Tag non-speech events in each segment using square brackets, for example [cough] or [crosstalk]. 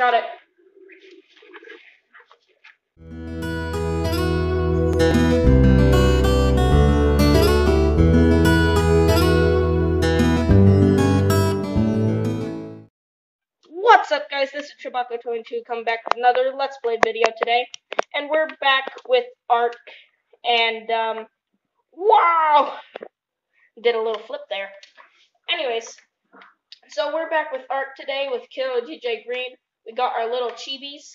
Shot it. What's up guys, this is Chewbacca22 coming back with another Let's Play video today. And we're back with Ark and um wow did a little flip there. Anyways, so we're back with Ark today with Killer DJ Green. We got our little chibis.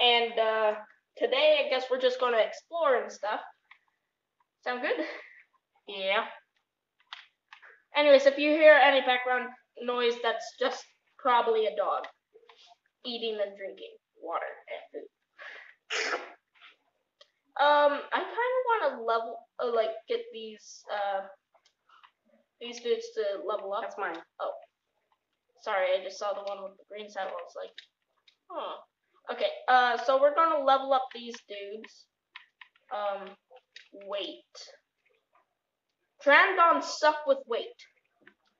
And uh today I guess we're just gonna explore and stuff. Sound good? Yeah. Anyways, if you hear any background noise, that's just probably a dog eating and drinking water and food. Um, I kind of want to level, uh, like, get these, uh, these dudes to level up. That's mine. Sorry, I just saw the one with the green saddle. I was like, huh. Okay, uh, so we're gonna level up these dudes. Um, weight. Trandons suck with weight.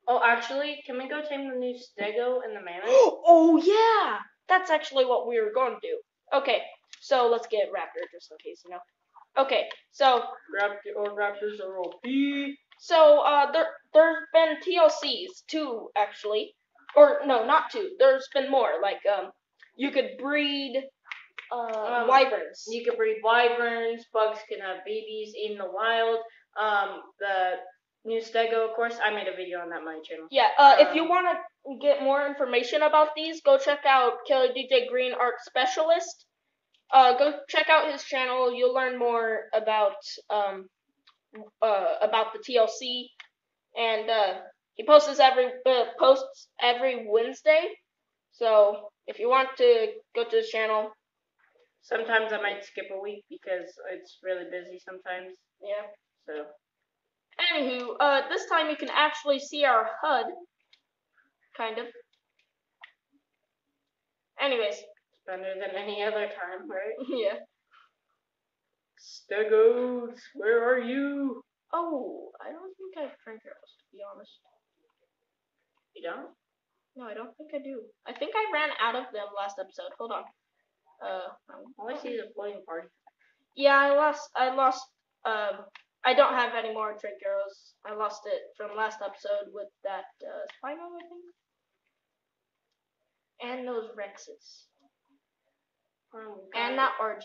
Oh, actually, can we go tame the new Stego and the Mammoth? [gasps] oh yeah, that's actually what we were going to do. Okay, so let's get Raptor just in case, you know. Okay, so Raptor or Raptors are OP. so uh, there there's been TLCs two actually, or no, not two. There's been more. Like um, you could breed uh Um, wyverns. You can breed wyverns. Bugs can have babies in the wild. Um, the new Stego, of course, I made a video on that on my channel. Yeah, uh, if you Um, want to get more information about these, go check out Killer DJ Green Art Specialist. Uh, go check out his channel. You'll learn more about um, uh, about the TLC, and uh, he posts every uh, posts every Wednesday. So if you want to go to his channel, Sometimes I might skip a week because it's really busy sometimes. yeah. So Anywho, uh, this time you can actually see our HUD, kind of. Anyways, it's better than any other time, right? [laughs] yeah. Stegos, where are you? Oh, I don't think I have tranq arrows, to be honest. You don't? No, I don't think I do. I think I ran out of them last episode. Hold on. Uh, All I see is a floating party. yeah, I lost. I lost. Um, I don't have any more tranq arrows. I lost it from last episode with that uh, Spino, I think, and those Rexes, Um, and that RG.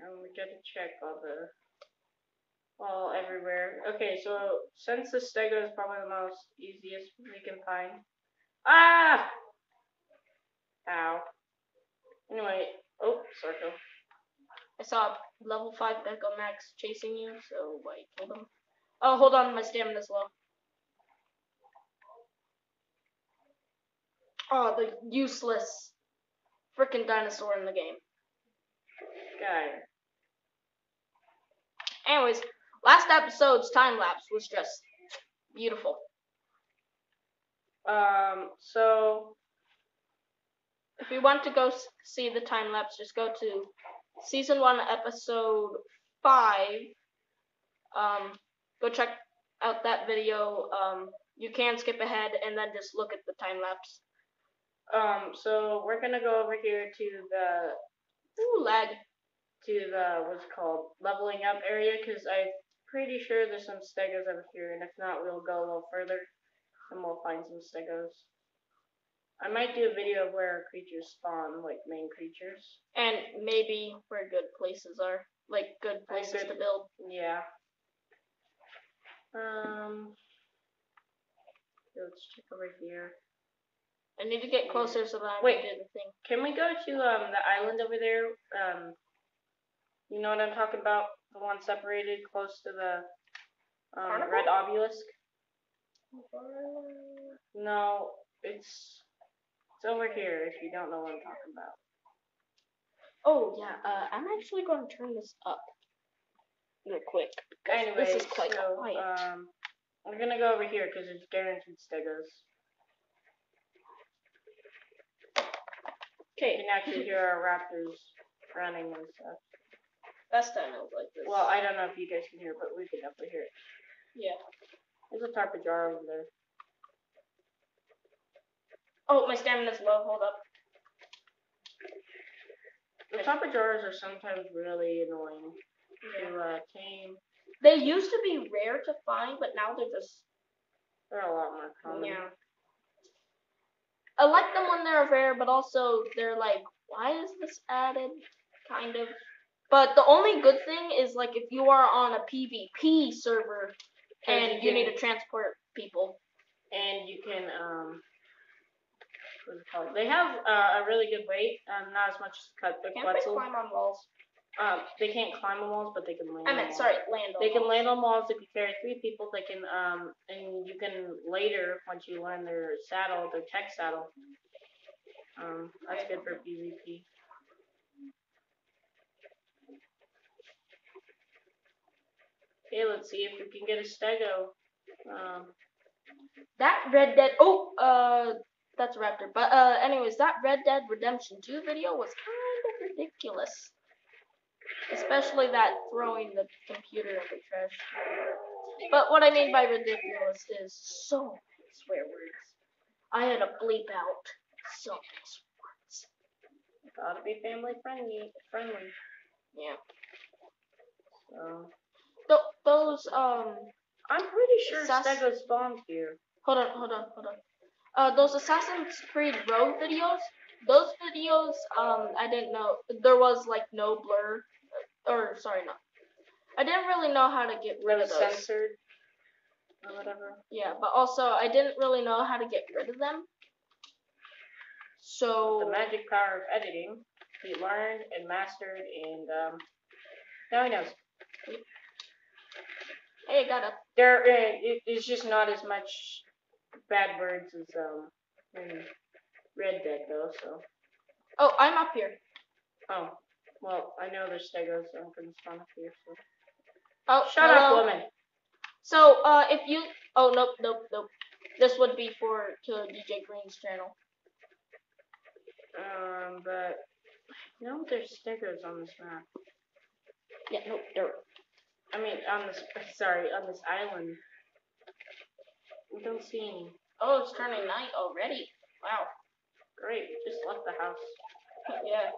And we gotta check all the all everywhere. Okay, so since the stego is probably the most easiest we can find. Ah! Ow. Anyway, oh, circle. I saw a level five Echo Max chasing you, so I killed him. Oh, hold on, my stamina's low. Oh, the useless freaking dinosaur in the game. Guy. Anyways, last episode's time lapse was just beautiful. Um, so If you want to go s- see the time lapse, just go to season one, episode five. Um, go check out that video. Um, you can skip ahead and then just look at the time lapse. um, so we're gonna go over here to the Ooh, lag. to the what's called leveling up area because I'm pretty sure there's some stegos over here, and if not, we'll go a little further and we'll find some stegos. I might do a video of where creatures spawn, like main creatures. And maybe where good places are, like good places good- to build. Yeah. Um. Let's check over here. I need to get closer so that I Wait. can do the thing. Can we go to um the island over there? Um. You know what I'm talking about? The one separated close to the um, red obelisk. No, it's it's over here. If you don't know what I'm talking about. Oh yeah, uh, I'm actually going to turn this up real quick. Anyway, this is quite so quiet. um, we're gonna go over here because it's guaranteed stegos. Okay. You can actually hear our raptors running and stuff. Best time I was like this. Well, I don't know if you guys can hear, but we can definitely hear it. yeah. There's a Tapejara over there. Oh, my stamina's low. Hold up. The Tapejaras are sometimes really annoying to uh, tame. They used to be rare to find, but now they're just They're a lot more common. yeah. I like them when they're rare, but also they're like, why is this added? Kind of. But the only good thing is like if you are on a PvP server and you need to transport people. and you can um what's it called? They have uh, a really good weight, um, not as much as cut the Can't they climb on walls? Um, they can't climb on walls, but they can land. I on meant walls. sorry, land on They can land on walls if you carry three people. They can um, and you can later once you learn their saddle, their tech saddle. Um, that's good for PvP. Okay, let's see if we can get a stego. Um, That Red Dead. Oh, uh, that's a raptor. But uh, anyways, that Red Dead Redemption 2 video was kind of ridiculous. Especially that throwing the computer in the trash. But what I mean by ridiculous is so many swear words. I had to bleep out so many swear words. gotta be family friendly. Friendly. Yeah. So Th- those um. I'm pretty sure Sus- stego spawned here. Hold on, hold on, hold on. Uh, those Assassin's Creed Rogue videos, those videos, um, I didn't know there was like no blur, or sorry, no, I didn't really know how to get rid of those. censored or whatever. Yeah, but also I didn't really know how to get rid of them. So The magic power of editing. He learned and mastered, and um, now he knows. Got up. There, uh, it, it's just not as much bad words as um in Red Dead though. So, Oh, I'm up here. oh, well, I know there's stegos, so I'm gonna spawn up here. So, Oh, shut hello. up, woman. So, uh, if you, oh nope, nope, nope. This would be for Killer DJ Green's channel. Um, but no, there's stegos on this map. Yeah, nope, dirt. I mean, on this, sorry, on this island. We don't see any. Oh, it's turning night already. Wow. Great, we just left the house. [laughs] yeah.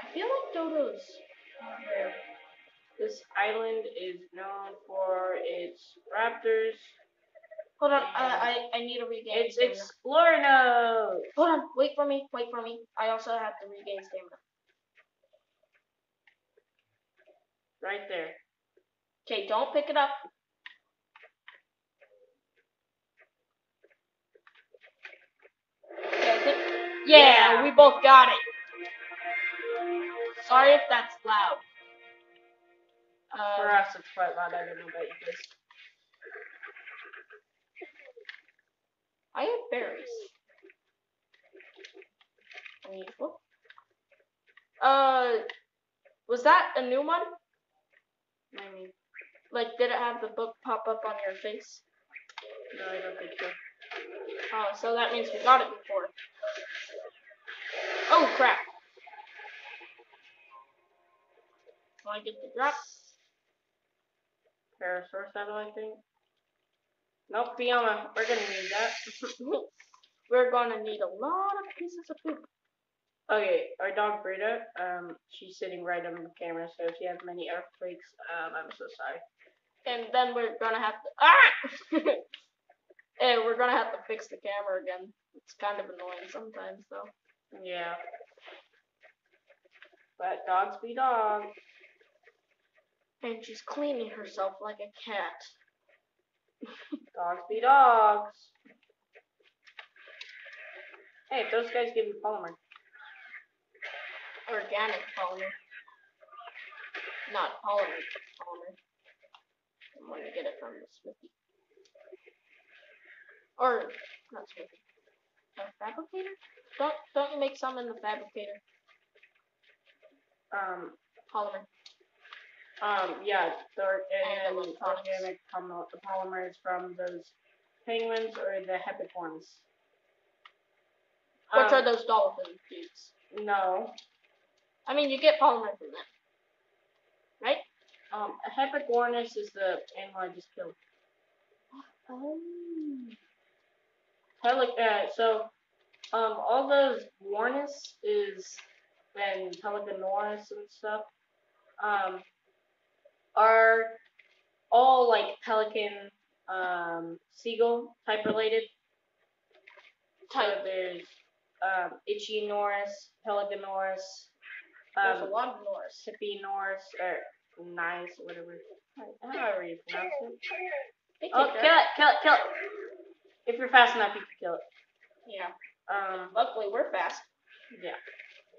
I feel like Dodo's. This island is known for its raptors. Hold on, I, I I need to regain It's explore node. Hold on, wait for me, wait for me. I also have to regain stamina. Right there. Okay, don't pick it up. Okay, think- yeah, Yeah. we both got it. Sorry if that's loud. For Uh, us, it's quite loud. I don't know about you guys. I have berries. Unusual. Uh, was that a new one? I mean, Like, did it have the book pop up on your face? no, I don't think so. Oh, so that means we got it before. Oh crap! Can I get the drop? Parasaur saddle, I think. Nope, Fiona. We're gonna need that. [laughs] We're gonna need a lot of pieces of poop. Okay, our dog Brita, um, she's sitting right on the camera, so if you have many earthquakes, um, I'm so sorry. And then we're gonna have to ah! [laughs] hey, we're gonna have to fix the camera again. It's kind of annoying sometimes though. Yeah. But dogs be dogs. And she's cleaning herself like a cat. [laughs] Dogs be dogs. Hey, if those guys give you polymer. Organic polymer. Not polymer, polymer. I'm gonna get it from the smithy. Or not smithy. Fabricator? Don't don't you make some in the fabricator? Um, Polymer. um, yeah, the And and organic polymer, the polymers from those penguins or the hepicorns. Which Um, are those dolphin dudes? No. I mean, you get polymer from them, right? Um, a Hesperornis is the animal I just killed. Oh. Pelic uh, so um all those Warnus is and Pelicanorus and stuff um are all like pelican um seagull type related. Type. So there's um Ichthyornis, Pelicanorus, There's um a lot of Norse. Sippinoris or nice whatever. However you pronounce it. Oh, kill it, kill it, kill it. If you're fast enough, you can kill it. Yeah. Um, Luckily, we're fast. yeah.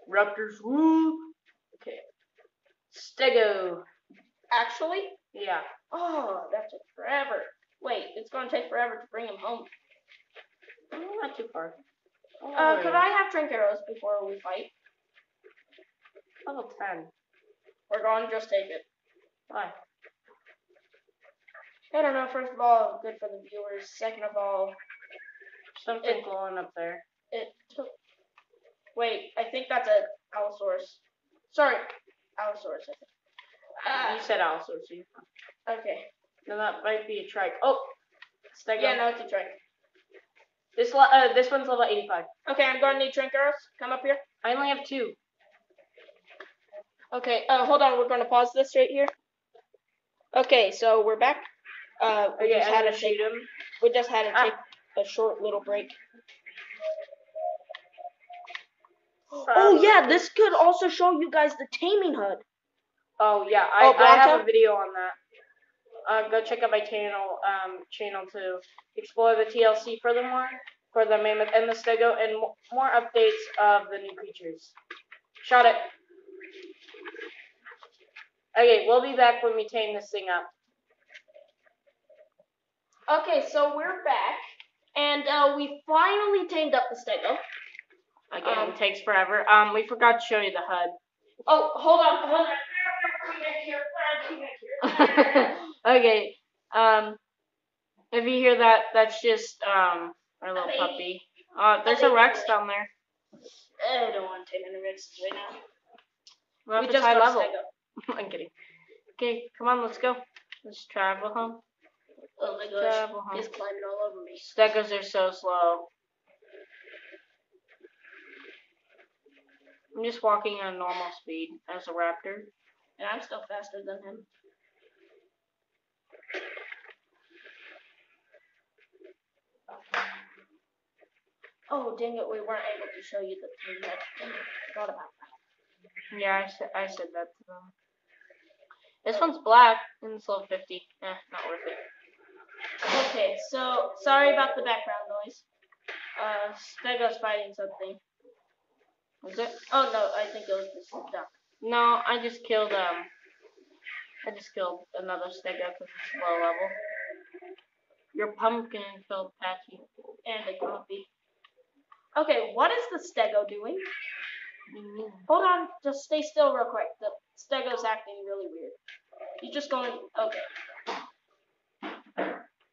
Raptors, woo! Okay. Stego. Actually, Yeah. oh, that took forever. Wait, it's gonna take forever to bring him home. Oh, not too far. Oh, Uh, could I have tranq arrows before we fight? Level 10. We're going to just take it. Why? I don't know. First of all, good for the viewers. Second of all, Something It- glowing up there. it took. Wait, I think that's a Allosaurus. Sorry, Allosaurus. I think. you Uh, said Allosaurus. so you- okay. No, that might be a trike. Oh! Stego. Yeah, no, it's a drink. This, uh, this one's level 85. Okay, I'm going to need tranq arrows. Come up here. I only have two. Okay, uh, hold on. We're going to pause this right here. Okay, so we're back. Uh, we Okay, just had shoot take. him. We just had to Ah. take a short little break. So- Oh yeah, this could also show you guys the taming HUD. Oh yeah, I, Oh, I have a video on that. Uh, go check out my channel, um, channel to explore the TLC furthermore for the mammoth and the stego and mo- more updates of the new creatures. Shot it. Okay, we'll be back when we tame this thing up. Okay, so we're back, and uh, we finally tamed up the stego. Again, Um, takes forever. Um, we forgot to show you the HUD. Oh, hold on, hold on. Come back here, come back here. okay. Um, if you hear that, that's just um our little puppy. Uh, there's a. Rex down there. I don't want to tame any Rexes right now. We if it's just high level. stego. [laughs] I'm kidding. Okay, come on, let's go. Let's travel home. Oh my gosh, Travel home. he's climbing all over me. Stegos are so slow. I'm just walking at a normal speed as a raptor. And I'm still faster than him. Oh, dang it, we weren't able to show you the tame head. Dang forgot about that. Yeah, I said I said that to them. This one's black and it's level 50. Eh, not worth it. Okay, so, sorry about the background noise. Uh, Stego's fighting something. Is it? Oh no, I think it was this duck. No, I just killed um. I just killed another stego because it's low level. Your pumpkin killed Patchy. And a grumpy. Okay, what is the Stego doing? Hold on, just stay still real quick. The Stego's acting really weird. You just going okay.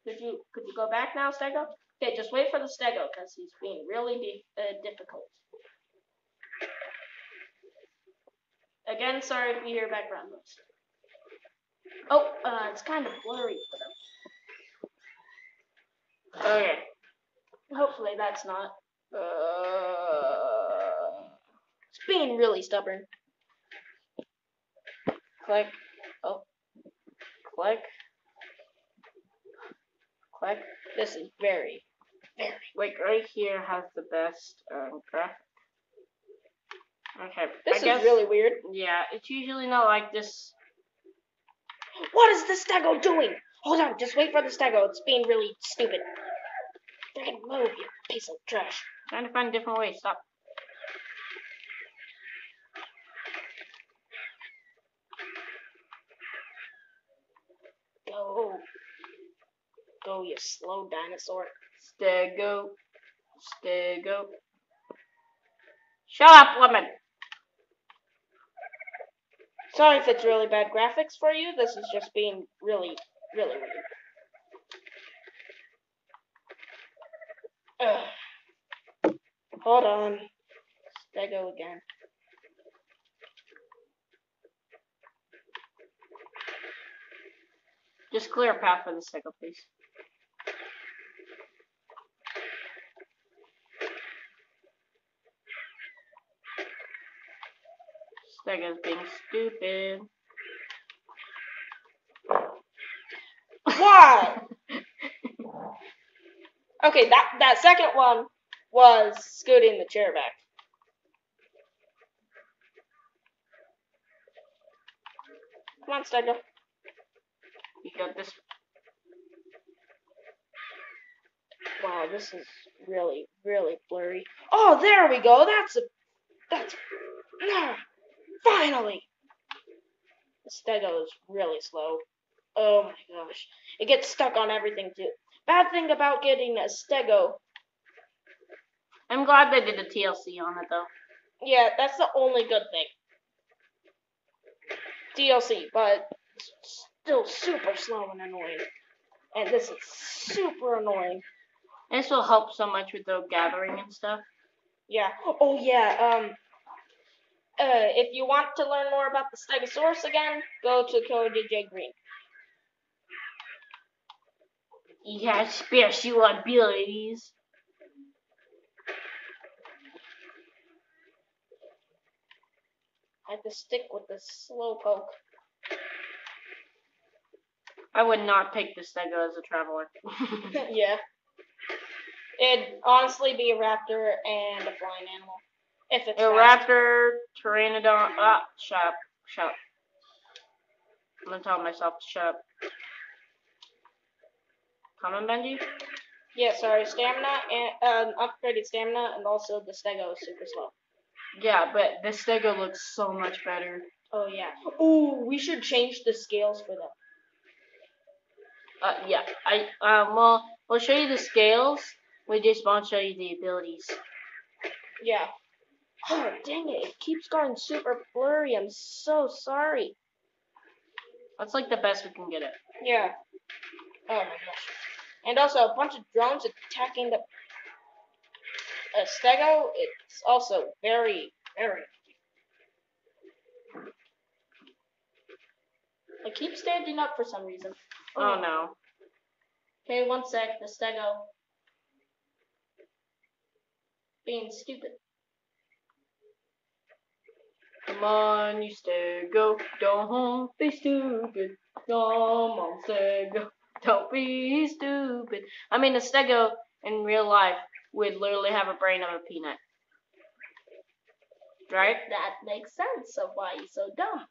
Could you could you go back now, Stego? Okay, just wait for the Stego because he's being really di- uh, difficult. Again, sorry if you hear background noise. Oh, uh, it's kind of blurry for them. Okay. Hopefully that's not. Uh, it's being really stubborn. Click. Oh. Click. Click. This is very, very. Like right here has the best um, graphic. Okay. This I is guess, really weird. Yeah, it's usually not like this. What is the stego doing? Hold on, just wait for the stego. It's being really stupid. Freaking move, you piece of trash. Trying to find a different way. Stop. Go. Go, you slow dinosaur. Stego. Stego. Shut up, woman. Sorry if it's really bad graphics for you. This is just being really, really weird. Ugh. Hold on. Stego again. Just clear a path for the Stego, please. Stego's being stupid. Why? [laughs] okay, that that second one was scooting the chair back. Come on, Stego. You got this. Wow, this is really, really blurry. Oh, there we go. That's a, that's, ah, finally. The Stego is really slow. Oh my gosh, it gets stuck on everything too. Bad thing about getting a Stego. I'm glad they did a TLC on it though. Yeah, that's the only good thing. DLC, but still super slow and annoying. And this is super annoying. And this will help so much with the gathering and stuff. Yeah. Oh yeah. Um. Uh, if you want to learn more about the Stegosaurus again, go to Killer DJ Green. He has special abilities. I have to stick with the slow poke. I would not pick the Stego as a traveler. [laughs] yeah. It'd honestly be a raptor and a flying animal. If it's a fast. raptor, pteranodon. Ah, shut up. Shut up. I'm gonna tell myself to shut up. Come on, Benji. Yeah, sorry. Stamina and um, upgraded stamina, and also the Stego is super slow. Yeah, but the Stego looks so much better. Oh yeah. Ooh, we should change the scales for them. Uh, yeah, I um, well, we'll show you the scales. We just won't show you the abilities. Yeah. Oh dang it! It keeps going super blurry. I'm so sorry. That's like the best we can get it. Yeah. Oh my gosh. And also a bunch of drones attacking the uh, Stego. It's also very, very. I keep standing up for some reason. Oh no. Okay, one sec. The Stego. Being stupid. Come on, you Stego. Don't be stupid. Come on, Stego. Don't be stupid. I mean, the Stego in real life would literally have a brain of a peanut. Right? That makes sense of why he's so dumb.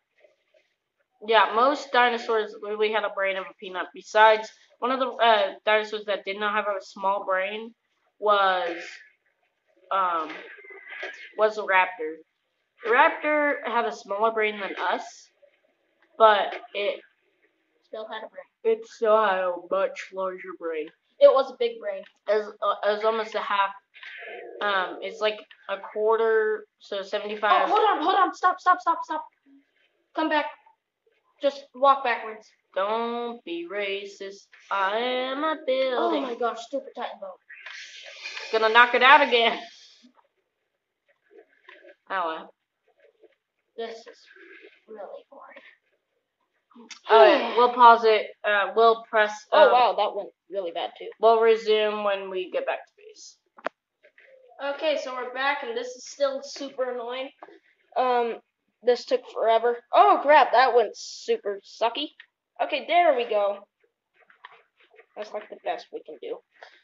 Yeah, most dinosaurs literally had a brain of a peanut. Besides, one of the uh, dinosaurs that did not have a small brain was um was a raptor. Raptor had a smaller brain than us, but it Still had a brain. it still had a much larger brain. It was a big brain. It was, uh, it was almost a half. Um, it's like a quarter, so seventy Oh, hold on, hold on. Stop, stop, stop, stop. Come back. Just walk backwards. Don't be racist. I am a building. Oh my gosh, stupid Titanoboa. Gonna knock it out again. Oh well. This is really boring. Okay, we'll pause it. Uh, we'll press. Oh um, wow, that went really bad too. We'll resume when we get back to base. Okay, so we're back, and this is still super annoying. Um, this took forever. Oh crap, that went super sucky. Okay, there we go. That's like the best we can do.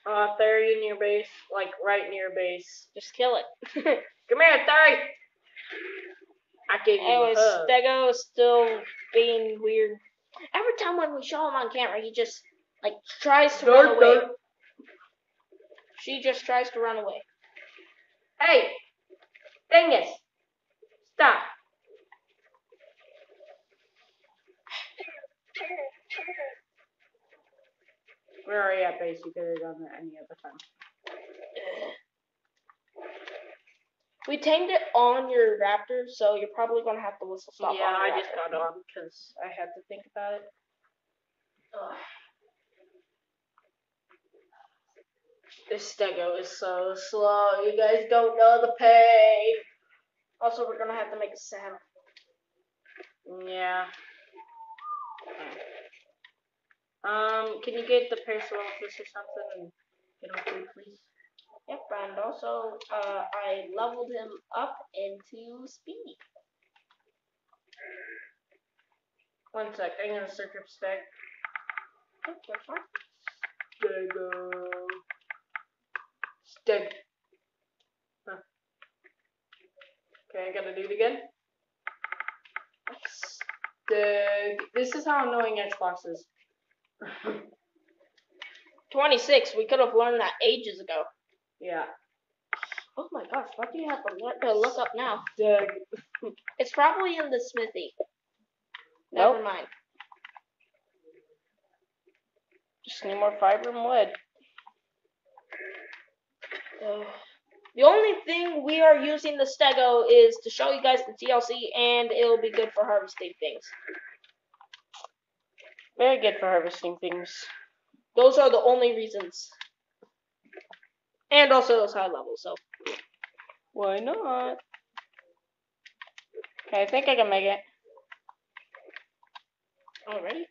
Uh, Theory near base, like right near base. Just kill it. [laughs] Come here, Theory. I gave you Anyways, a hug. Stego is still being weird. Every time when we show him on camera, he just like tries to run away. She just tries to run away. Hey, Dingus, stop. Where are you at base? You could have done that any other time. We tamed it on your Raptor, so you're probably gonna have to whistle stop. yeah, on I just got on because I had to think about it. Ugh. This Stego is so slow. You guys don't know the pain. Also, we're gonna have to make a sound. Yeah. Um, can you get the Parasaurolophus or something and get him food, please? Yep, and also, uh, I leveled him up into speed. One sec, I'm gonna search up steg. Okay, fine. Stego. Steg. Huh. Okay, I gotta do it again. Steg. This is how annoying Xbox is. [laughs] 26. We could have learned that ages ago. Yeah. Oh my gosh, what do you have to, learn, to look up now? [laughs] It's probably in the smithy. Nope. Never mind. Just need more fiber and wood. [sighs] The only thing we are using the stego is to show you guys the TLC, and it'll be good for harvesting things. Very good for harvesting things. Those are the only reasons. And also those high levels, so. Why not? Okay, I think I can make it. Already?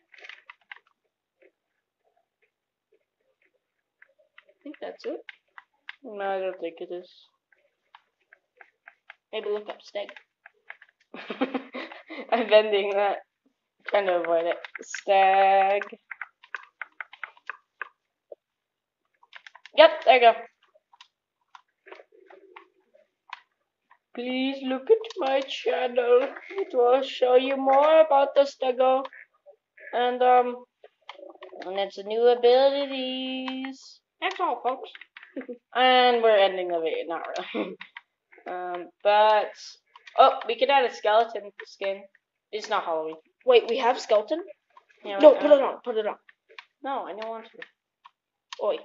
I think that's it. No, I don't think it is. Maybe look up steg. [laughs] I'm bending that. Trying to avoid it. Stag. Yep, there you go. Please look at my channel. It will show you more about the stego. And um and its new abilities. That's all, folks. [laughs] And we're ending the video, not really. [laughs] um, but oh, we could add a skeleton skin. It's not Halloween. Wait, we have skeleton? Yeah, No, put it on, put it on. No, I don't want to. Oi.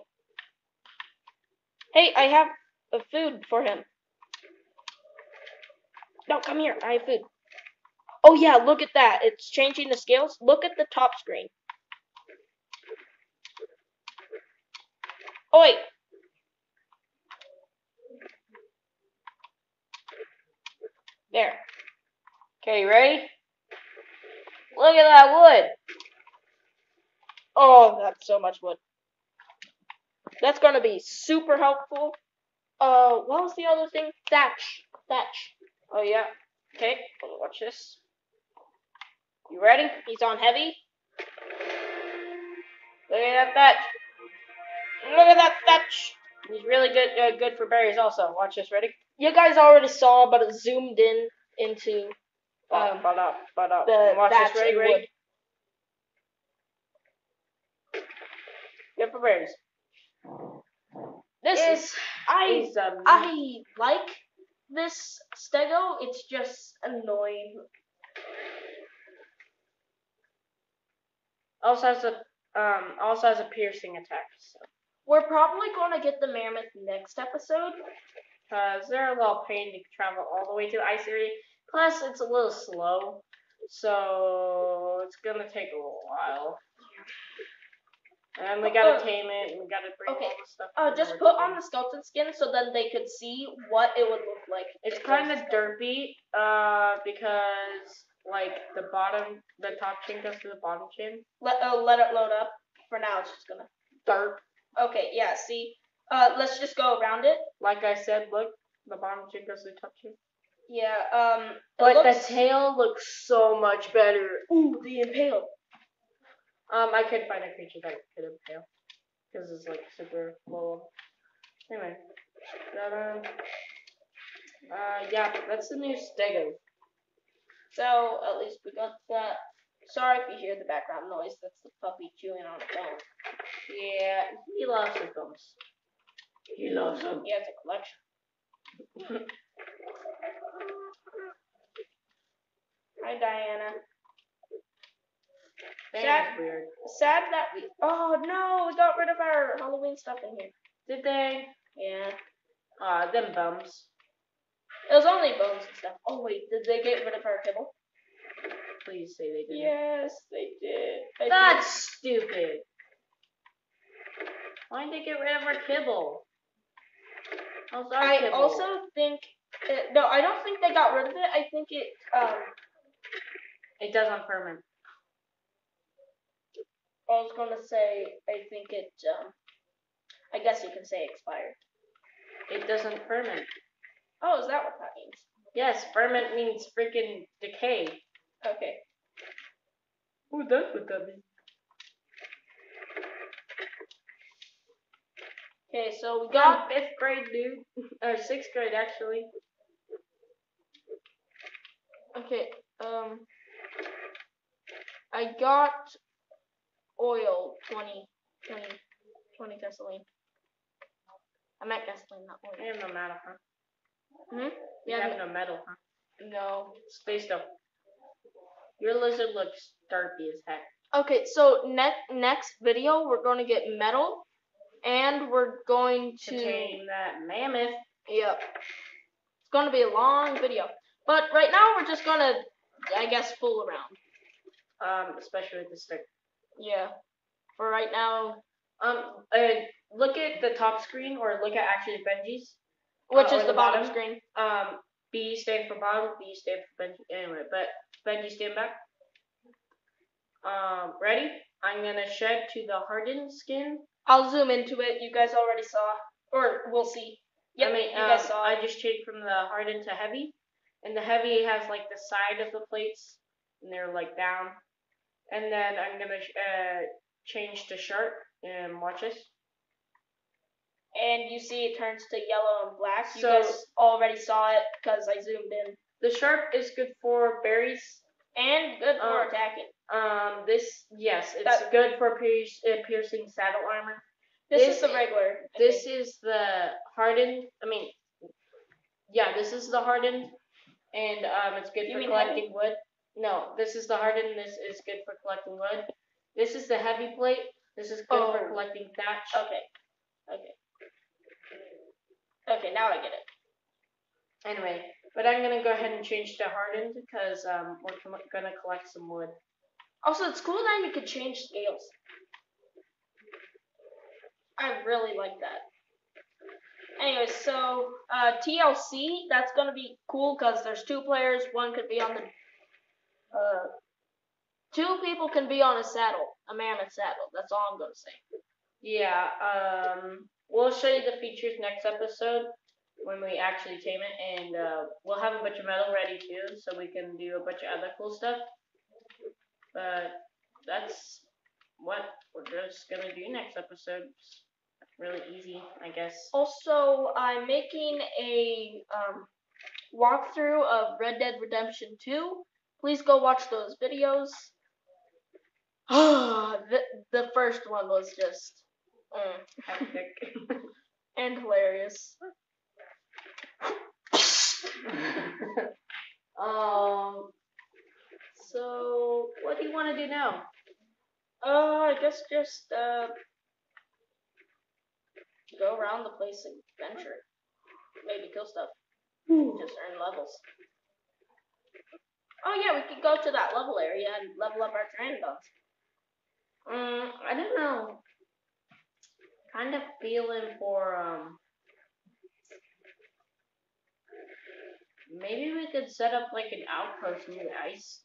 Hey, I have a food for him. No, come here. I have food. Oh yeah, look at that. It's changing the scales. Look at the top screen. Oi. There. Okay, ready? Look at that wood. Oh, that's so much wood. That's gonna be super helpful. Uh, what was the other thing? Thatch. Thatch. Oh yeah. Okay, watch this. You ready? He's on heavy. Look at that thatch. Look at that thatch. He's really good. Uh, good for berries. Also, watch this. Ready? You guys already saw, but it zoomed in into Um, but up, but up. the watch this. Ready? Ready? wood. Good for berries. This It's- is I I like this stego. It's just annoying. also has a um also has a piercing attack. So. We're probably gonna get the mammoth next episode. Because they're a little pain to travel all the way to Ice Area. Plus, it's a little slow. So, it's gonna take a little while. And we gotta Uh, tame it, and we gotta bring okay. all the stuff. Uh, just put on the skeleton skin so then they could see what it would look like. It's kind of derpy, uh, because, like, the bottom, the top chin goes to the bottom chin. Let uh, let it load up. For now, it's just gonna. Derp. Okay, yeah. See, uh, let's just go around it. Like I said, look, the bottom chin goes to the top chin. Yeah. Um. But looks- the tail looks so much better. Ooh, the impale. Um, I could find a creature that could impale. Because it's like super low. Anyway. Ta-da. Uh, yeah, that's the new stego. So at least we got that. Sorry if you hear the background noise. That's the puppy chewing on a bone. Yeah, he loves the bones. He loves them. He has a collection. [laughs] Hi, Diana. Sad- weird. Sad that we. Oh no, we got rid of our Halloween stuff in here. Did they? Yeah. Aw, them bums. It was only bones and stuff. Oh wait, did they get rid of our kibble? Please say they did. Yes, they did. I That's stupid. Why'd they get rid of our kibble? How's our I kibble? also think it, no, I don't think they got rid of it. I think it um It does on ferment. I was gonna say I think it um I guess you can say expired. It doesn't ferment. Oh, is that what that means? Yes, ferment means freaking decay. Okay. Who does what that mean? Okay, so we Got got fifth grade, dude. [laughs] Or sixth grade, actually. okay. Um, I got oil 20, 20, 20 gasoline. I meant gasoline, not I oil. have no metal, huh? Hmm? You Yeah, have no metal, huh? no. Space still. Your lizard looks derpy as heck. Okay, so next next video we're going to get metal, and we're going To to tame that mammoth. Yep. It's gonna be a long video. But right now we're just gonna I guess fool around. Um, especially with the stick. Yeah. For right now Um, uh, look at the top screen or look at actually Benji's. which Uh, is the, bottom, bottom? screen. Um, B stand for bottom, B stand for Benji. Anyway, but Benji stand back. Um, ready? I'm gonna shed to the hardened skin. I'll zoom into it. You guys already saw. Or we'll see. Yeah, I mean, you guys um, saw I just changed from the hardened to heavy, and the heavy has like the side of the plates, and they're like down. And then I'm gonna uh change to sharp and watch this. And you see it turns to yellow and black. You So- guys already saw it because I zoomed in. The sharp is good for berries. And good for Um, attacking. Um, this yes, it's That- good for pierce, uh, piercing saddle armor. This, this is the regular. I This think. is the hardened. I mean, yeah, this is the hardened, and um, it's good You for collecting wood. No, this is the hardened. This is good for collecting wood. This is the heavy plate. This is good for Oh. collecting thatch. Okay. Okay. Okay, now I get it. Anyway, but I'm gonna go ahead and change to hardened because um, we're gonna collect some wood. Also, it's cool that you could change scales. I really like that. Anyway, so uh, TLC, that's gonna be cool because there's two players. One could be on the. Uh, two people can be on a saddle, a man mammoth saddle. That's all I'm gonna say. Yeah, um, we'll show you the features next episode when we actually tame it, and uh, we'll have a bunch of metal ready too, so we can do a bunch of other cool stuff. But that's what we're just gonna do next episode. It's really easy, I guess. Also, I'm making a um, walkthrough of Red Dead Redemption 2. Please go watch those videos. [sighs] the, the first one was just mm, Hectic. [laughs] and hilarious. [laughs] um. So, what do you want to do now? Uh, I guess just uh, go around the place and adventure. Maybe kill stuff. Just earn levels. Oh yeah, we could go to that level area and level up our Pteranodons. Um, I don't know. Kind of feeling for um. Maybe we could set up like an outpost near the ice.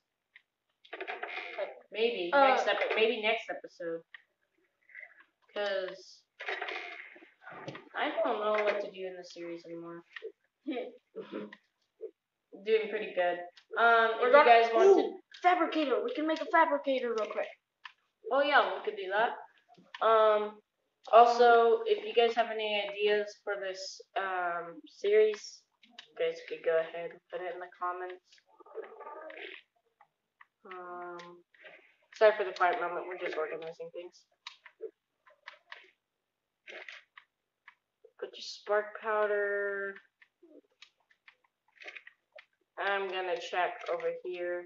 Maybe Uh, next ep- maybe next episode. Cause I don't know what to do in the series anymore. [laughs] Doing pretty good. Um, We're if gonna- you guys want to Ooh, fabricator. We can make a fabricator real quick. Oh yeah, we could do that. Um, also, if you guys have any ideas for this um series, you guys could go ahead and put it in the comments. Um, sorry for the quiet moment. We're just organizing things. Put your spark powder. I'm gonna check over here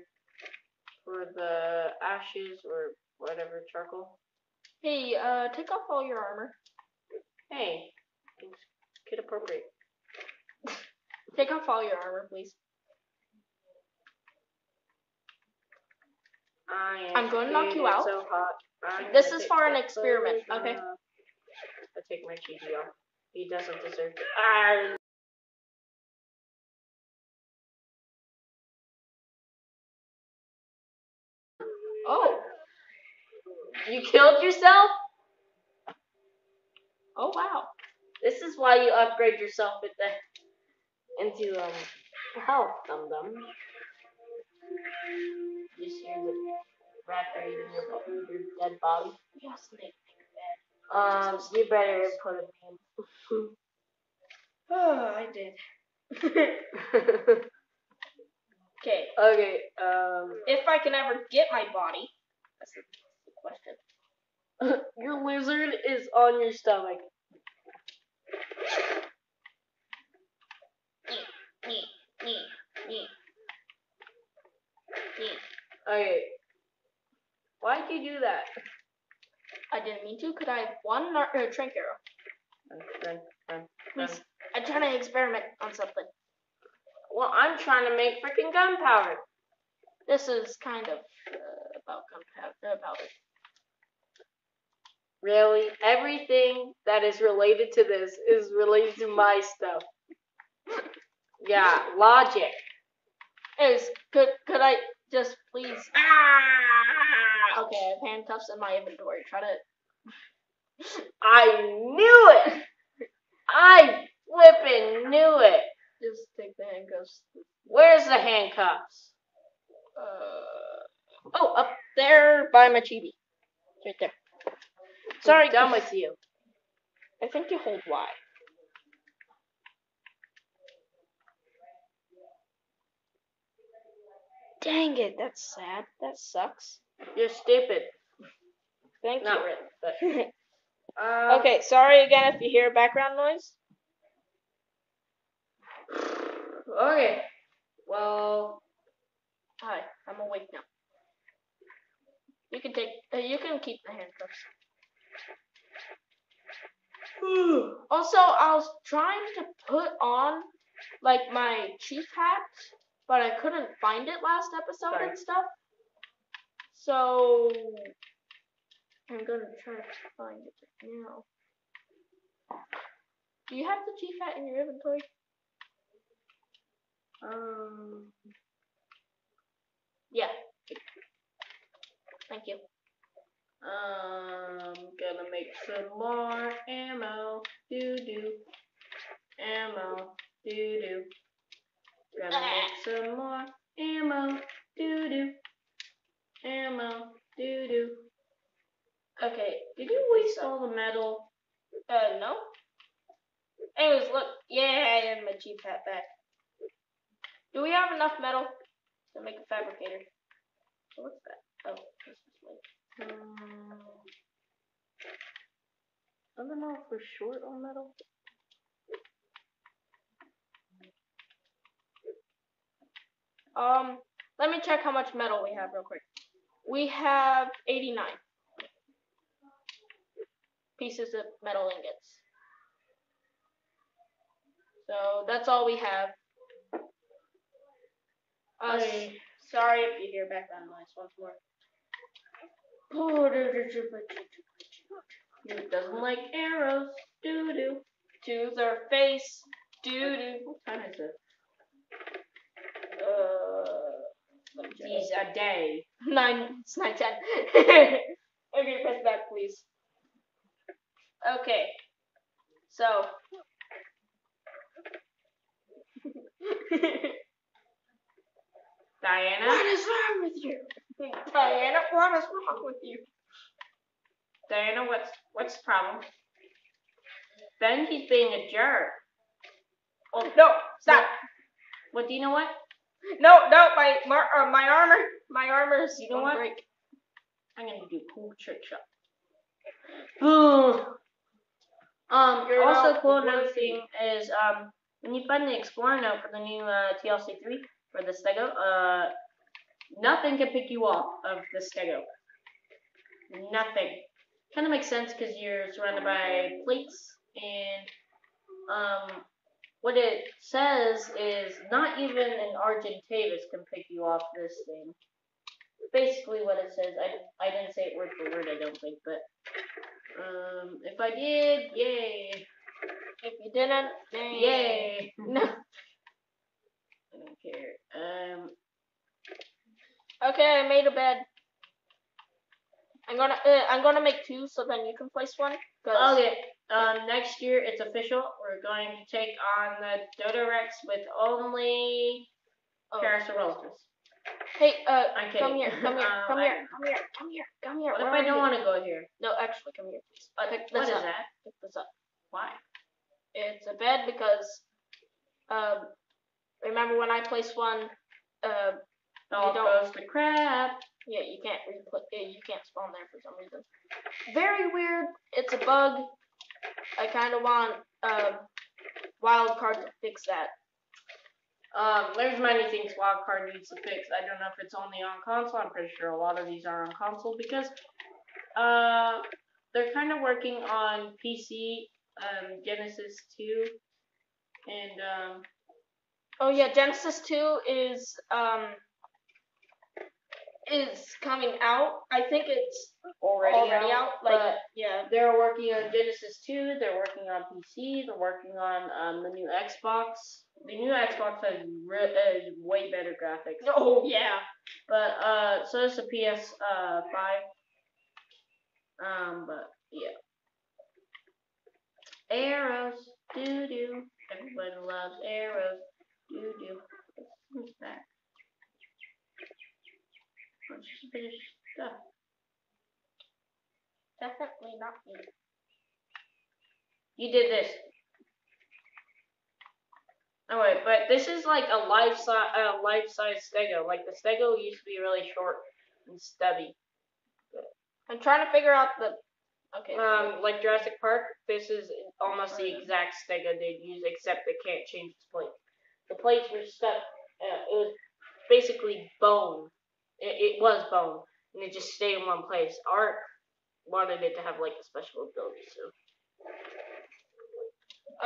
for the ashes or whatever charcoal. Hey, uh, take off all your armor. Hey, kid appropriate. [laughs] Take off all your armor, please. I am I'm going to knock you out. So. This is for an experiment, okay? off. I take my GG off. He doesn't deserve it. Ah. You killed yourself? Oh wow. This is why you upgrade yourself with the into um health, dum dum. Just hear the raptor eating your, your dead body. Yes, Nick. Um, you better put a name. Oh, I did. [laughs] okay. okay, um, If I can ever get my body, that's the the question. [laughs] your lizard is on your stomach. Okay. Why'd you do that? I didn't mean to. Could I have one nar- uh, tranq arrow? Please. I'm trying to experiment on something. Well, I'm trying to make freaking gunpowder. This is kind of uh, about gunpowder. Really? Everything that is related to this is related to my stuff. Yeah, logic. Anyways, could could I just please? Ah! Okay, I have handcuffs in my inventory. Try to. I knew it! I flippin' knew it! Just take the handcuffs. Where's the handcuffs? Uh, oh, up there by my chibi. Right there. Sorry, done with you. I think you hold Y. Dang it, that's sad. That sucks. You're stupid. Thank Not you. really, but. Um, [laughs] okay, sorry again if you hear background noise. Okay. Well, Hi, I'm awake now. You can take. Uh, you can keep the handcuffs. [sighs] Also, I was trying to put on like my chief hat, but I couldn't find it last episode Sorry. and stuff. So I'm gonna try to find it now. Do you have the chief hat in your inventory? um, Yeah. Thank you. I'm gonna make some more ammo. Doo doo. Ammo. Doo doo. Gonna make some more ammo. Doo doo. Ammo. Doo doo. Okay. Did you waste all the metal? Uh, no. Anyways, look. Yeah, I have my chief hat back. Do we have enough metal to make a fabricator? So what's that? Oh, this is like. Um, I don't know if we're short on metal. Um, let me check how much metal we have real quick. We have 89 pieces of metal ingots. So that's all we have. Uh, s- Okay. sorry if you hear background noise once more. It doesn't like arrows. Doo doo. To their face. Doo doo. What time is it? Uh, let me check. These a day. Nine, it's nine ten. okay, press back, please. Okay, so. [laughs] Diana. what is wrong with you, Diana? What is wrong with you? Diana, what's what's the problem? Ben, he's being a jerk. Oh no! Stop! What do you know what? No, no, my mar- uh, my armor, my armor's You know what? break. I'm gonna do cool trick shot. Boom. [sighs] Um. You're also, cool another thing is um when you find the explorer note for the new uh, TLC three for the Stego, uh, nothing can pick you off of the Stego. Nothing. Kind of makes sense because you're surrounded by plates and um. What it says is not even an Argentavis can pick you off this thing basically what it says. I, I didn't say it word for word, I don't think, but um, if I did, yay, If you didn't, then yay. [laughs] No. I don't care. Um, Okay, I made a bed. I'm gonna uh, I'm gonna make two so then you can place one. okay. Um, next year it's official. We're going to take on the Dodo Rex with only Oh. Parasaurolophus. Hey, uh, I'm come here, come here, [laughs] come I- here, come here, come here, come here. What if I don't want to go here? No, actually, come here, please. Uh, pick What this is that? Pick this up. Why? It's a bed because, um, remember when I placed one, uh, All don't- goes to crap. yeah, you can't re- you can't spawn there for some reason. Very weird. It's a bug. I kind of want um, Wildcard to fix that. Um, there's many things Wildcard needs to fix. I don't know if it's only on console. I'm pretty sure a lot of these are on console because uh, they're kind of working on PC, um, Genesis 2, and um, Oh yeah, Genesis Two is um is coming out. I think it's already, already, out. out. Like but yeah. they're working on Genesis 2. They're working on PC. They're working on um, the new Xbox. The new Xbox has re- uh, way better graphics. [laughs] Oh yeah. But uh, so is the PS uh five. Um, but yeah. Arrows, doo doo. Everybody loves arrows, doo doo. Who's that? Let's just finish stuff. Definitely not me. You did this. Oh wait, but this is like a life size, uh, life size stego. Like the stego used to be really short and stubby. I'm trying to figure out the. Okay. Um, like Jurassic Park, this is almost the exact stego they'd use, except they can't change its plate. The plates were stuck. Uh, it was basically bone. It, it was bone, and it just stayed in one place. Art wanted it to have like a special ability, so.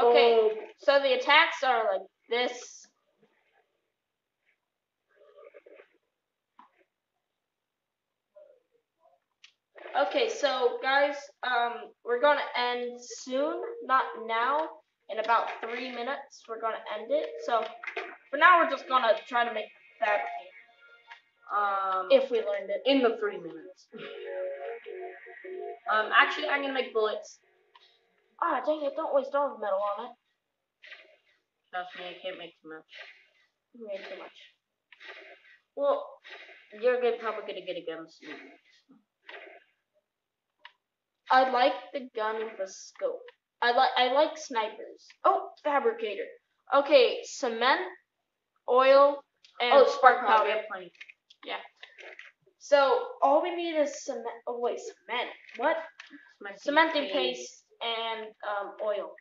okay. Oh, So the attacks are like this. Okay, so guys, um, we're gonna end soon, not now. In about three minutes, we're gonna end it. So for now, we're just gonna try to make that um, if we learned it. in the three minutes. Um, actually, I'm gonna make bullets. Ah, dang it! Don't waste all the metal on it. Trust me, I can't make too much. You made too much. Well, you're good, probably gonna get a gun soon. I like the gun with a scope. I like I like snipers. Oh, fabricator. Okay, cement, oil, and oh, spark powder. We have plenty. Yeah. So all we need is cement. Oh wait, cement. What? Cementing Cementing paste and um oil.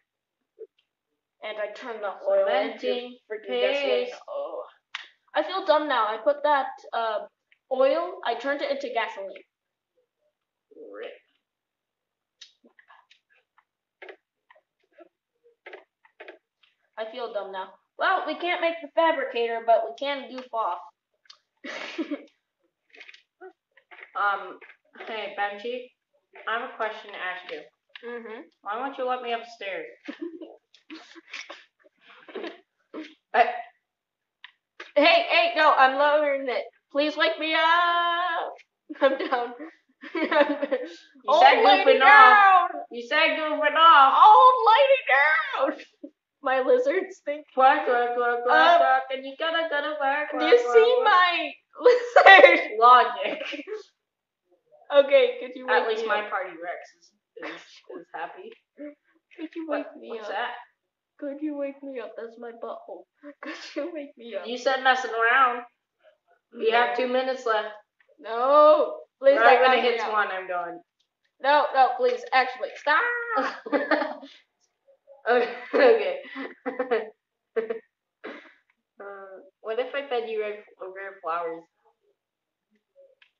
And I turned the oil into Cementing paste. Oh, I feel dumb now. I put that uh oil. I turned it into gasoline. I feel dumb now. Well, we can't make the fabricator, but we can goof off. [laughs] Um, hey, Benji, I have a question to ask you. mhm. Why won't you let me upstairs? [laughs] Hey, hey, no, I'm lowering it. Please wake me up. [laughs] I'm down. you said goofing off. You said goofing off. Oh, lay down. My lizards think. Quack, quack, quack, quack, um, quack, and you gotta, gotta, quack, Do you quack, see quack. my lizard? [laughs] logic? Okay, could you wake At least me my up? party Rex is, is, is happy. Could you What, wake me what's up? that? Could you wake me up? That's my butthole. [laughs] Could you wake me up? You said messing around. We have two minutes left. No, please right when it hits one, I'm done. No, no, please, actually, stop. [laughs] okay. okay. [laughs] uh, what if I fed you rare, rare flowers?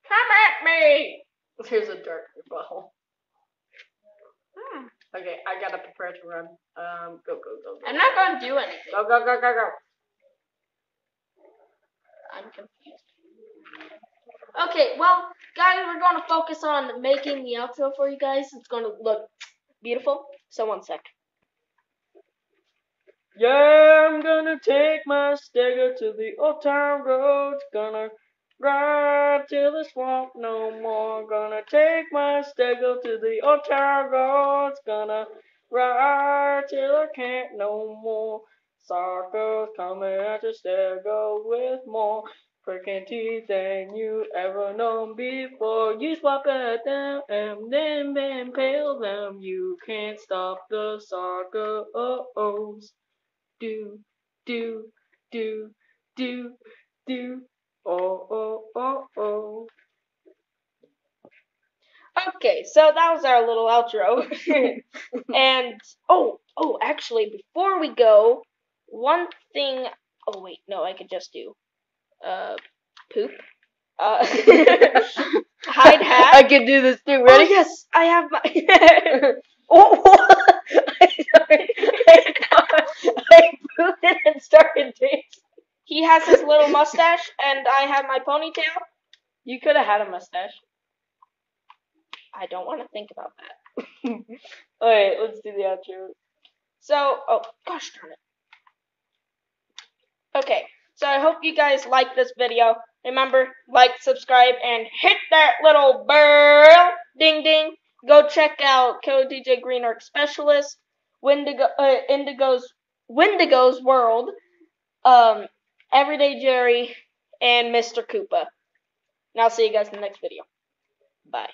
Come at me. There's a darker bottle. Hmm. Okay, I gotta prepare to run. Um, go, go, go, go. I'm not gonna do anything. Go, go, go, go, go. I'm confused. Okay, well, guys, we're gonna focus on making the outro for you guys. It's gonna look beautiful. So one sec. Yeah, I'm gonna take my stego to the old town road. Gonna ride to the swamp no more. Gonna take my stego to the old town road. Gonna ride till I can't no more. Sarco's coming at your stego with more Broken teeth than you ever known before. You swap it down and then impale them. You can't stop the saga. Do, do, do, do, do. Oh, oh, oh, oh. Okay, so that was our little outro. [laughs] and oh, oh, actually, before we go, one thing. Oh wait, no, I could just do uh poop. Uh, [laughs] hide hat. I could do this too. Ready? Oh, yes, I have my. [laughs] oh, [laughs] I, I pooped it and started dancing. He has his little mustache, and I have my ponytail. You could have had a mustache. I don't want to think about that. [laughs] Alright, let's do the outro. So, oh gosh darn it. Okay, so I hope you guys like this video. Remember, like, subscribe, and hit that little bell, ding ding. Go check out Code DJ Green Arc Specialist, Wendigo, uh, Indigo's Wendigo's World, um, Everyday Jerry, and Mr. Koopa. And I'll see you guys in the next video. Bye.